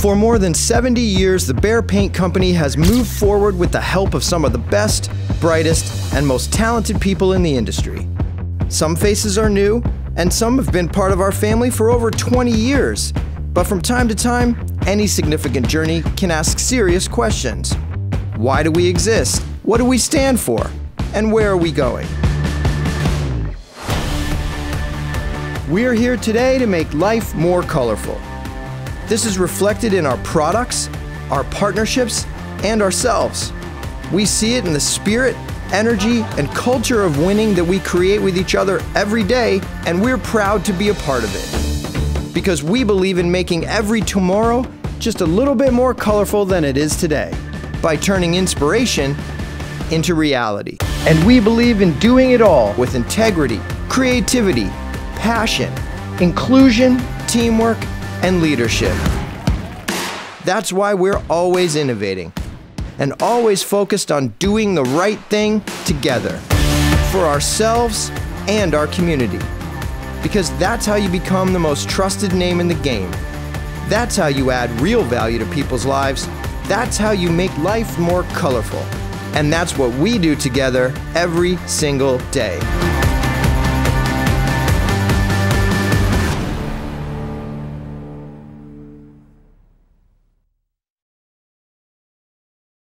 For more than 70 years, the Behr Paint Company has moved forward with the help of some of the best, brightest, and most talented people in the industry. Some faces are new, and some have been part of our family for over 20 years. But from time to time, any significant journey can ask serious questions. Why do we exist? What do we stand for? And where are we going? We're here today to make life more colorful. This is reflected in our products, our partnerships, and ourselves. We see it in the spirit, energy, and culture of winning that we create with each other every day, and we're proud to be a part of it. Because we believe in making every tomorrow just a little bit more colorful than it is today by turning inspiration into reality. And we believe in doing it all with integrity, creativity, passion, inclusion, teamwork, and leadership. That's why we're always innovating and always focused on doing the right thing together for ourselves and our community. Because that's how you become the most trusted name in the game. That's how you add real value to people's lives. That's how you make life more colorful. And that's what we do together every single day.